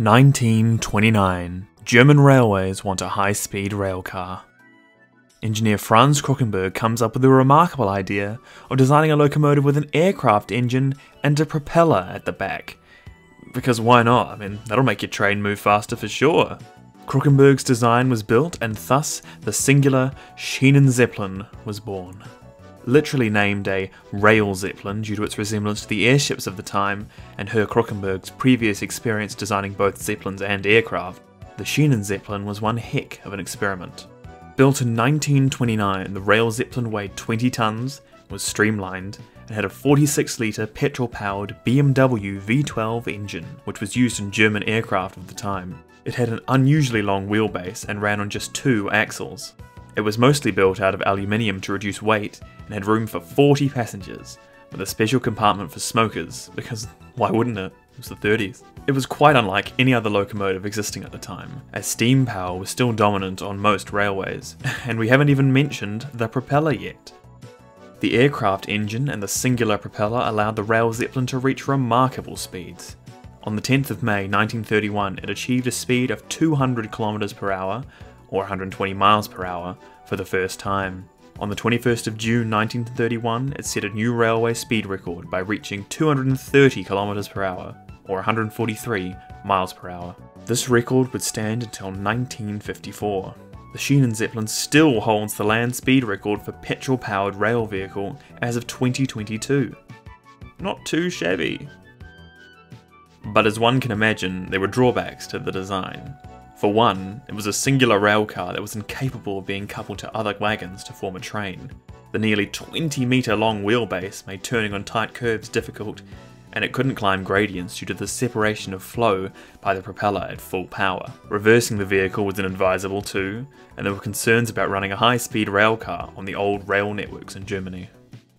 1929. German railways want a high speed rail car. Engineer Franz Kruckenberg comes up with the remarkable idea of designing a locomotive with an aircraft engine and a propeller at the back. Because why not? I mean, that'll make your train move faster for sure. Kruckenberg's design was built, and thus the singular Schienenzeppelin was born literally named a rail zeppelin due to its resemblance to the airships of the time and Herr Kruckenberg's previous experience designing both zeppelins and aircraft, the Schienen Zeppelin was one heck of an experiment. Built in 1929, the rail zeppelin weighed 20 tons, was streamlined, and had a 46 litre petrol powered BMW V12 engine, which was used in German aircraft of the time. It had an unusually long wheelbase and ran on just two axles. It was mostly built out of aluminium to reduce weight and had room for 40 passengers, with a special compartment for smokers, because why wouldn't it? It was the 30s. It was quite unlike any other locomotive existing at the time, as steam power was still dominant on most railways, and we haven't even mentioned the propeller yet. The aircraft engine and the singular propeller allowed the rail zeppelin to reach remarkable speeds. On the 10th of May 1931, it achieved a speed of 200 km per hour, or 120 miles per hour, for the first time. On the 21st of June 1931, it set a new railway speed record by reaching 230 km per hour, or 143 miles per hour. This record would stand until 1954. The Schienen Zeppelin still holds the land speed record for petrol powered rail vehicle as of 2022. Not too shabby. But as one can imagine, there were drawbacks to the design. For one, it was a singular railcar that was incapable of being coupled to other wagons to form a train. The nearly 20 metre long wheelbase made turning on tight curves difficult, and it couldn't climb gradients due to the separation of flow by the propeller at full power. Reversing the vehicle was inadvisable too, and there were concerns about running a high speed railcar on the old rail networks in Germany.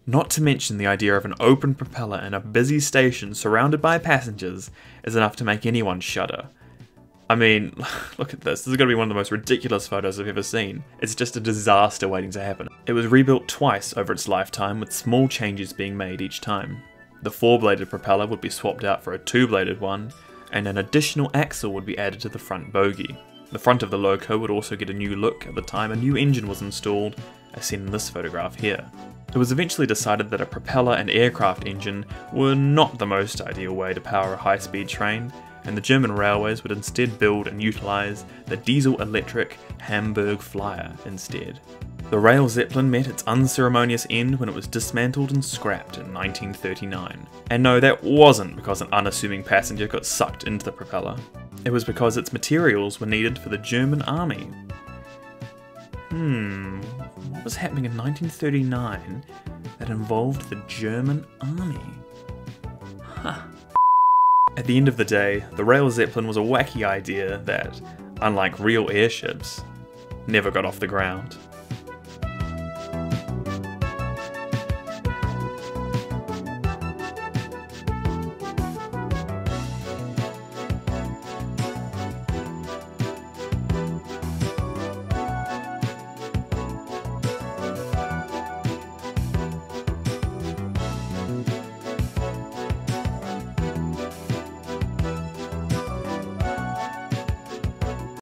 Not to mention the idea of an open propeller in a busy station surrounded by passengers is enough to make anyone shudder, I mean, look at this. This is going to be one of the most ridiculous photos I've ever seen. It's just a disaster waiting to happen. It was rebuilt twice over its lifetime, with small changes being made each time. The four-bladed propeller would be swapped out for a two-bladed one, and an additional axle would be added to the front bogie. The front of the loco would also get a new look at the time a new engine was installed, as seen in this photograph here. It was eventually decided that a propeller and aircraft engine were not the most ideal way to power a high-speed train, and the German railways would instead build and utilise the diesel-electric Hamburg Flyer instead. The rail Zeppelin met its unceremonious end when it was dismantled and scrapped in 1939. And no, that wasn't because an unassuming passenger got sucked into the propeller. It was because its materials were needed for the German army. Hmm, what was happening in 1939 that involved the German army? Huh. At the end of the day, the rail zeppelin was a wacky idea that, unlike real airships, never got off the ground.